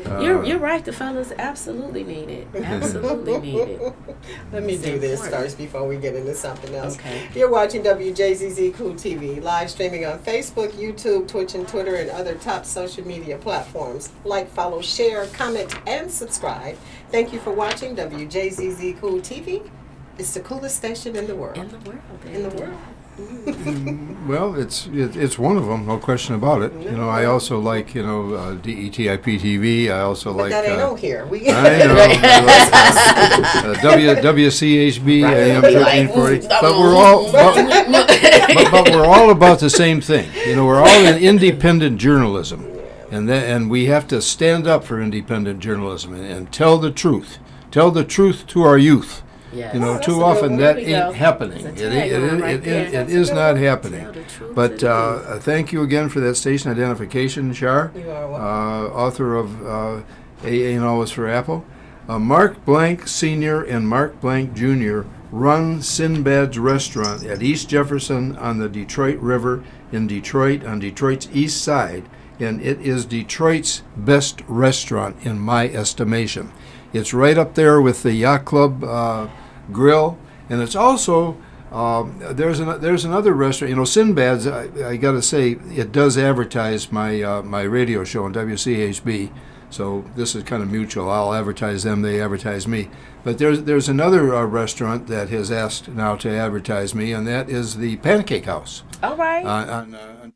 Uh, you're you're right. The fellas absolutely need it. Absolutely need it. Let me It's do this important. first before we get into something else. Okay. You're watching WJZZ Cool TV, live streaming on Facebook, YouTube, Twitch, and Twitter, and other top social media platforms. Like, follow, share, comment, and subscribe. Thank you for watching WJZZ Cool TV. It's the coolest station in the world. In the world. In the world. Mm, Well, it's it, it's one of them, no question about it. You know, I also like you know uh, DETIP TV. I also But like. that ain't uh, on here. We I know. I uh, w, WCHB Right. AM thirteen forty. mm, But we're all but, but, but we're all about the same thing. You know, we're all in independent journalism, and that, and we have to stand up for independent journalism and, and tell the truth. Tell the truth to our youth. Yes. You know, that's too good often one. that ain't go. happening. It's It, it, it, tagline right it, it, it That's a is good not happening. Tell the truth to But uh, uh, thank you again for that station identification, Char. You are uh, welcome. author of uh, AA and Always for Apple. Uh, Mark Blank Sr. and Mark Blank Jr. run Sinbad's Restaurant at East Jefferson on the Detroit River in Detroit on Detroit's east side, and it is Detroit's best restaurant in my estimation. It's right up there with the Yacht Club uh, Grill, and it's also um, there's an, there's another restaurant. You know, Sinbad's. I, I got to say, it does advertise my uh, my radio show on WCHB. So this is kind of mutual. I'll advertise them; they advertise me. But there's there's another uh, restaurant that has asked now to advertise me, and that is the Pancake House All right. on, on, uh,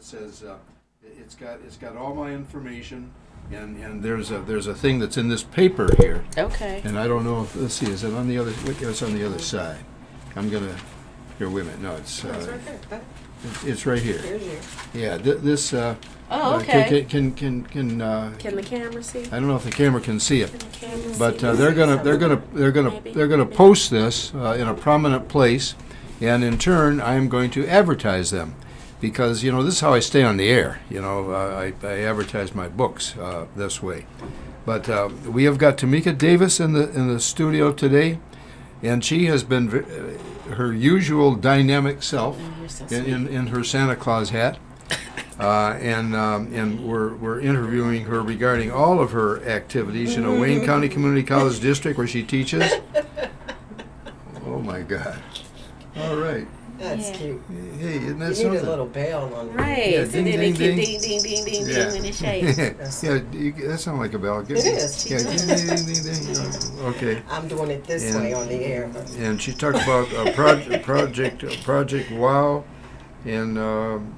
It says uh, it- it's got it's got all my information, and and there's a there's a thing that's in this paper here, Okay. and I don't know if let's see, is it on the other? wait, It's on the other side. I'm gonna. Here, wait a minute. No, it's It's uh, right there. That- it's, it's right here. Here's you. Yeah, th- this. Uh, Oh, uh, okay. Can can can, can uh, Can the camera see? I don't know if the camera can see it. Can the camera But see? uh, they're gonna they're gonna they're gonna Maybe. they're gonna post this uh, in a prominent place, and in turn, I am going to advertise them, because you know this is how I stay on the air. You know, uh, I, I advertise my books uh, this way. But uh, we have got Tamika Davis in the in the studio today, and she has been v- uh, her usual dynamic self Oh, so in, in, in her Santa Claus hat. Uh, and um, and we're, we're interviewing her regarding all of her activities. You know, Wayne County Community College District, where she teaches. Oh my God! All right. That's Yeah. cute. Hey, isn't You that need a little bell on it. Right. Yeah, so ding, then ding, it can ding. ding, ding, ding, ding, Yeah. ding when it shakes. yeah, you, that sounds like a bell. Give It me- is. Yeah, ding, ding, ding, ding, ding. Oh, Okay. I'm doing it this And- way on the air. And she talked about a project, project, uh, project Wow, and um,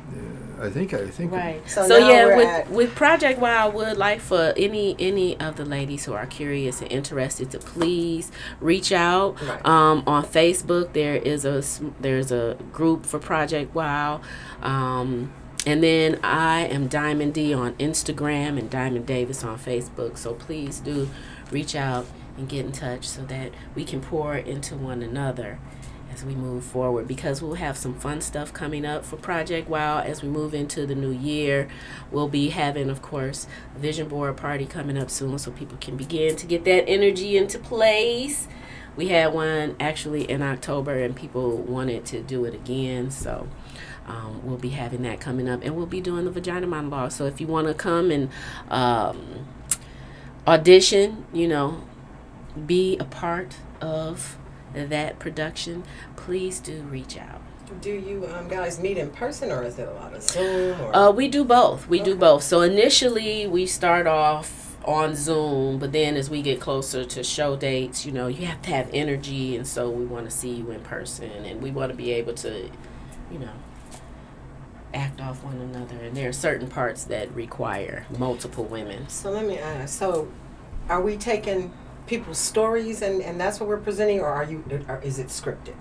I think I think Right. So So, yeah, with with Project Wow, I would like for any any of the ladies who are curious and interested to please reach out. Right. Um, on Facebook, There is a there's a group for Project Wow. Um, and then I am Diamond D on Instagram and Diamond Davis on Facebook. So please do reach out and get in touch so that we can pour into one another as we move forward because we'll have some fun stuff coming up for Project Wow as we move into the new year. We'll be having, of course, a vision board party coming up soon so people can begin to get that energy into place. We had one actually in October and people wanted to do it again, so um, we'll be having that coming up and we'll be doing the vagina monologue. So if you want to come and um, audition, you know, be a part of that production, please do reach out. Do you um, guys meet in person or is it a lot of Zoom? Or? Uh, we do both. We do both. So initially, we start off on Zoom, but then as we get closer to show dates, you know, you have to have energy, and so we want to see you in person, and we want to be able to, you know, act off one another. And there are certain parts that require multiple women. so let me ask. So, are we taking people's stories and, and that's what we're presenting, or are you? Or is it scripted?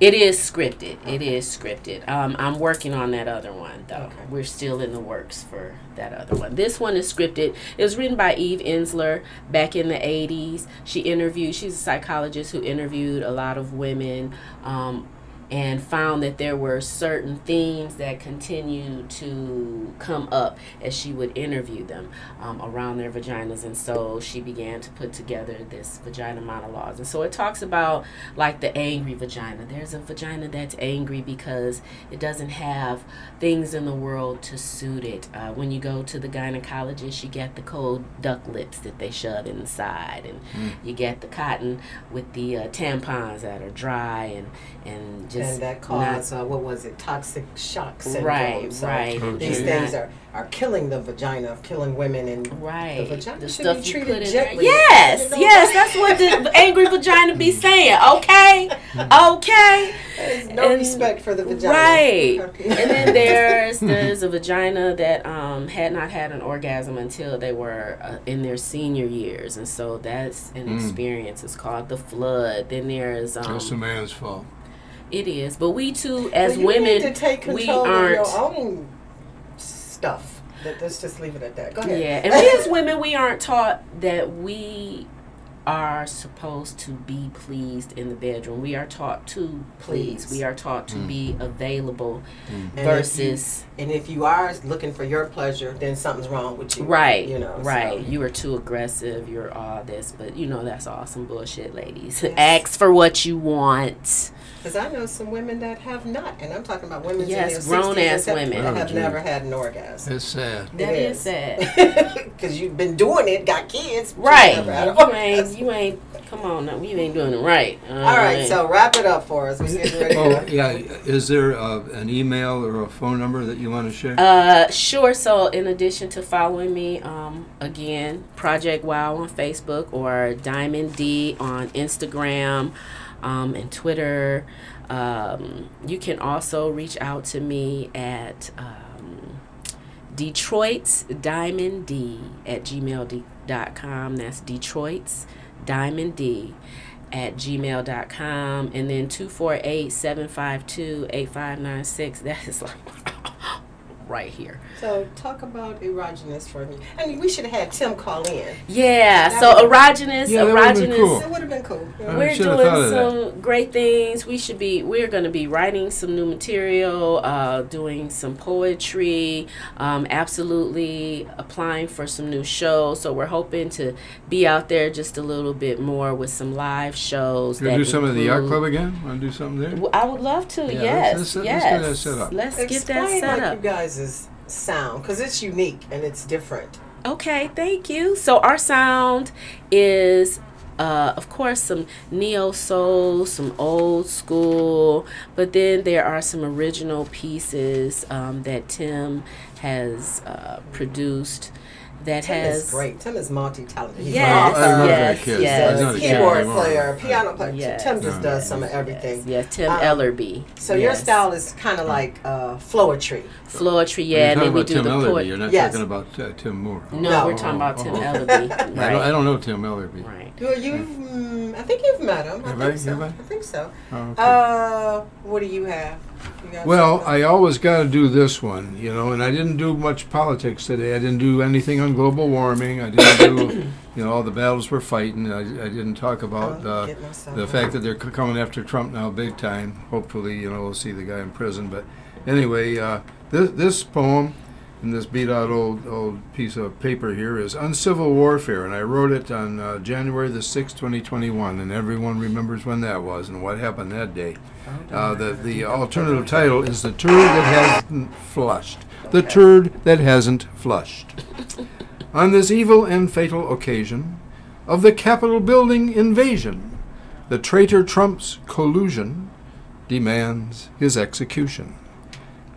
It is scripted. It is scripted. Um, I'm working on that other one though. Okay. We're still in the works for that other one. This one is scripted. It was written by Eve Ensler back in the 80s. She interviewed. She's a psychologist who interviewed a lot of women. Um, and found that there were certain themes that continued to come up as she would interview them um, around their vaginas. And so she began to put together this vagina monologues. And so it talks about like the angry vagina. There's a vagina that's angry because it doesn't have things in the world to suit it. Uh, when you go to the gynecologist, you get the cold duck lips that they shove inside, and you get the cotton with the uh, tampons that are dry and and just and that not- cause uh, what was it? Toxic shock syndrome. Right, So right. These Okay. things are, are killing the vagina, killing women, and Right. The vagina the should stuff be you treated put in gently. there. Yes, yes, that's what the angry vagina be saying. Okay, okay. there's no And- respect for the vagina. Right. and then there's there's a vagina that um, had not had an orgasm until they were uh, in their senior years, and so that's an Mm. experience. It's called the flood. Then there's um, That's the man's fault. It is, but we too as Well, women to take we control of aren't. your own stuff. Let- Let's just leave it at that. Go ahead. Yeah, and we as women, we aren't taught that we are supposed to be pleased in the bedroom. We are taught to please. Please. We are taught to mm. be available mm. And if you- versus And if you are looking for your pleasure, then something's wrong with you. right. You know. right. so- You are too aggressive. You're all this, but you know that's all some bullshit, ladies. Yes. Ask for what you want. Because I know some women that have not, and I'm talking about women Yes, in their 60s grown-ass women. that Oh, have gee. never had an orgasm. It's sad. That It is is. sad. Because you've been doing it, got kids. but you Right. never had an You orgasm. Ain't. You ain't. Come on, now. You ain't doing it right. All right, so wrap it up for us. We get ready. Oh yeah, is there uh, an email or a phone number that you want to share? Uh, sure. So, in addition to following me, um, again, Project Wow on Facebook or Diamond D on Instagram, um, and Twitter. Um, you can also reach out to me at um, Detroit's Diamond D at gmail.com. That's Detroit's Diamond D at gmail.com. And then 248 752 8596. That is like right here. So talk about erogenous for me. I mean, we should have had Tim call in. Yeah, That so would- erogenous, Yeah, that would've been erogenous. cool. It would have been cool. I We're doing thought of that. some great things. We should be. We're going to be writing some new material, uh, doing some poetry, um, absolutely applying for some new shows. So we're hoping to be out there just a little bit more with some live shows. You gonna do some of the yacht club again? Want to do something there? W- I would love to. Yeah, yes, let's- let's- let's yes. get that set up. Let's get that set like up. you guys' sound, because it's unique and it's different. Okay, thank you. So our sound is uh, of course some neo soul, some old school, but then there are some original pieces um, that Tim has uh, produced that Tim has is great. Tim is multi-talented. He's Yes, an I remember author, yes, yes, I He's know a yes. keyboard player, piano player. Yes. Tim just Yeah. does some of everything. Yes, yes, Tim Um, Ellerby. So your style is kind of like uh, floetry. Floetry, yeah, you're and talking then we about do Tim the Ellerby. poet. You're not Yes. talking about uh, Tim Moore. No, No. we're talking about Tim Oh, oh. Ellerby. I, don't, I don't know Tim Ellerby. right. Well, you, mm, I think you've met him. I think I? so. I? I think so. Oh, okay. Uh, what do you have? Well. I always got to do this one, you know, and I didn't do much politics today. I didn't do anything on global warming. I didn't do, you know, all the battles we're fighting. I, I didn't talk about uh, the fact that they're c- coming after Trump now big time. Hopefully, you know, we'll see the guy in prison. But anyway, uh, this, this poem and this beat out old old piece of paper here is Uncivil Warfare, and I wrote it on uh, January the 6th, 2021, and everyone remembers when that was and what happened that day. Uh, the, the alternative title is The Turd That Hasn't Flushed. The Turd That Hasn't Flushed. On this evil and fatal occasion of the Capitol building invasion, the traitor Trump's collusion demands his execution.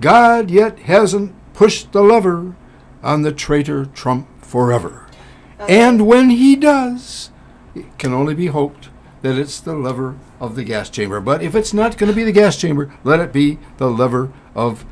God yet hasn't pushed the lever on the traitor Trump forever. Uh-huh. And when he does, it can only be hoped that it's the lever of the gas chamber. But if it's not going to be the gas chamber, let it be the lever of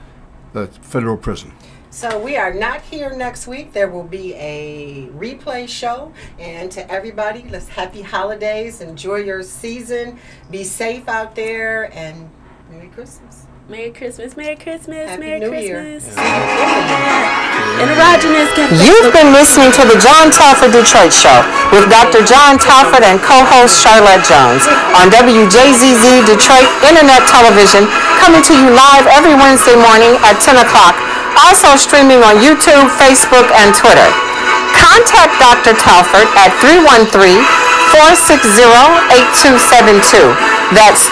the federal prison. So we are not here next week. There will be a replay show. And to everybody, let's happy holidays. Enjoy your season. Be safe out there and Merry Christmas. Merry Christmas, Merry Christmas, Happy Merry New Year. Christmas. See you in the year. And erogenous. You've been listening to the John Telford Detroit Show with Dr. John Telford and co-host Charlotte Jones on WJZZ Detroit Internet Television, coming to you live every Wednesday morning at 10 o'clock. Also streaming on YouTube, Facebook, and Twitter. Contact Dr. Telford at 313-460-8272. That's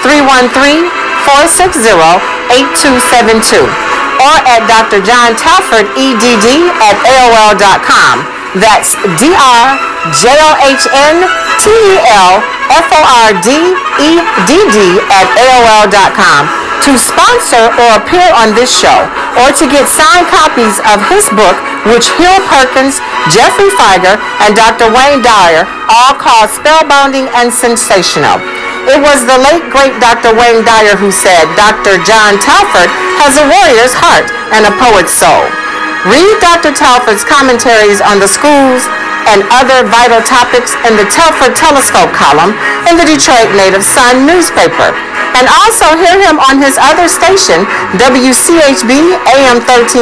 313-460-8272. Or at Dr. John Telford, EDD, at AOL.com. That's D-R-J-O-H-N-T-E-L-F-O-R-D-E-D-D at AOL.com to sponsor or appear on this show or to get signed copies of his book, which Hill Perkins, Geoffrey Fieger, and Dr. Wayne Dyer all call spellbinding and sensational. It was the late great Dr. Wayne Dyer who said Dr. John Telford has a warrior's heart and a poet's soul. Read Dr. Telford's commentaries on the schools and other vital topics in the Telford Telescope column in the Detroit Native Sun newspaper. And also hear him on his other station, WCHB AM 13.